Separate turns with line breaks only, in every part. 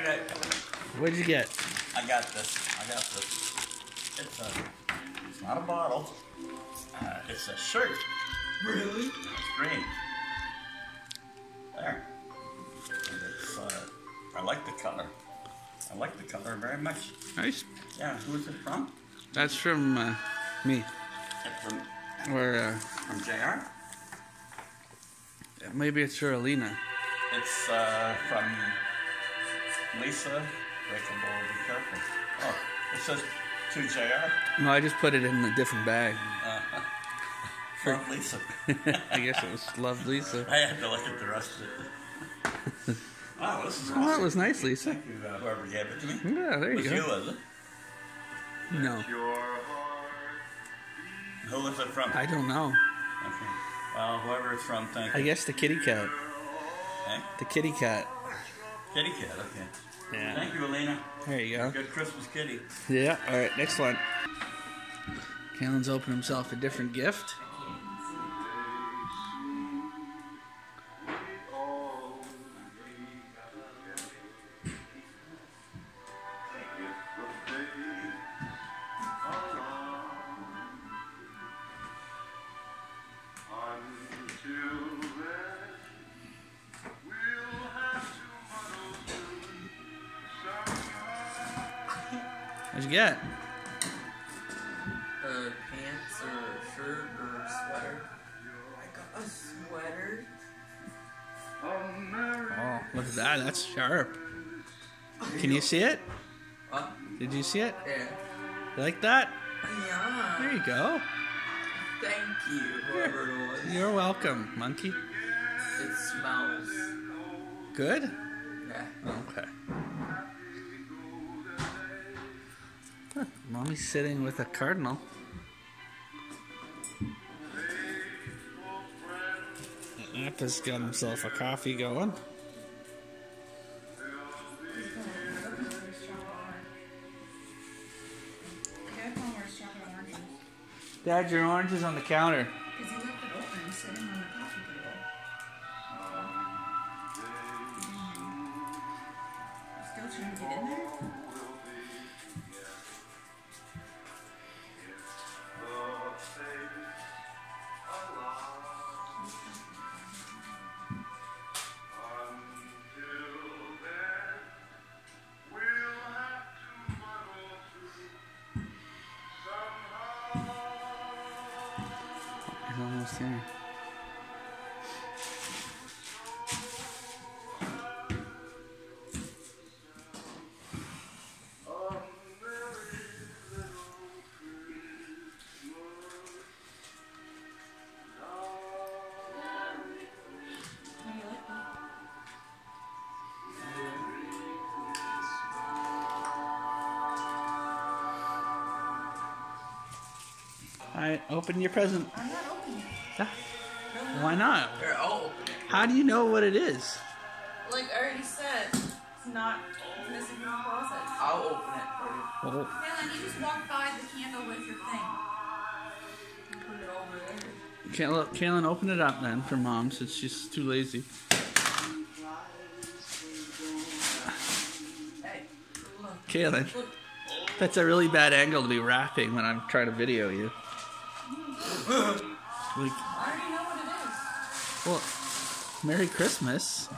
I got,
What'd you get?
I got this. I got this. It's a, it's not a bottle. Uh, it's a shirt.
Really?
It's green. There. And it's, uh, I like the color. I like the color very much.
Nice.
Yeah, who's it from?
That's from uh, me.
It's from,
Or uh,
from JR?
maybe it's for Alina.
It's uh, from Lisa. Breakable, be careful. Oh, it says to JR.
No, I just put it in a different bag.
From Lisa.
I guess it was Love Lisa.
I had to look at the rest of it. wow, this is
Oh, that was nice, Lisa.
Thank you, uh, whoever gave it to me.
Yeah, there you
was you,
go.
was it?
No,
Who was it from?
I don't know.
Okay. Well, whoever it's from, thank
I
you.
I guess the kitty cat.
Eh?
The kitty cat.
Kitty cat, okay.
Yeah.
Thank you, Alina.
There you go.
Good Christmas kitty.
Yeah. All right. Next one. Kalen's opened himself a different gift. What'd you get?
Uh, pants or shirt or sweater. I got a sweater.
Oh, look at that. That's sharp. Can you see it?
What?
Did you see it?
Yeah.
You like that?
Yeah.
There you go.
Thank you, whoever it was.
You're welcome, monkey.
It smells.
Good?
Yeah.
Okay. Huh, Mommy's sitting with a cardinal. Appa's got himself a coffee going. Dad, your orange is on the counter. Almost there. Alright, open your present.
I'm not opening it.
Why not?
Here, I'll open.
How do you know what it is?
Like I already said, it's not it's missing from the closet.
I'll open it for you.
Oh,
Dylan, you just walked by the candle with your thing.
Put it over there.
Kaylin, Kaylin, open it up then for mom since she's too lazy.
Hey, look.
Kaylin,
Look.
that's a really bad angle to be rapping when I'm trying to video you. Like,
I already know what it is.
well, Merry Christmas.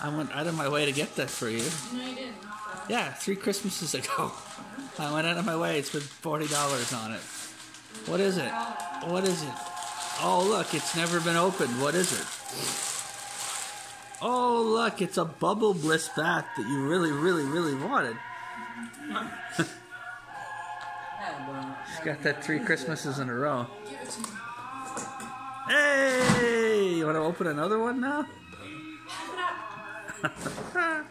I went out of my way to get that for you.
No, you didn't. So.
Yeah, three Christmases ago. I went out of my way. It's with forty dollars on it. What is it? What is it? Oh, look, it's never been opened. What is it? Oh, look, it's a bubble bliss bath that you really, really, really wanted. She's got that three Christmases in a row.
Give it to me.
Hey! You want to open another one now?